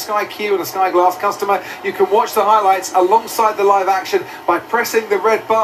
Sky Q and a Sky Glass customer, you can watch the highlights alongside the live action by pressing the red button.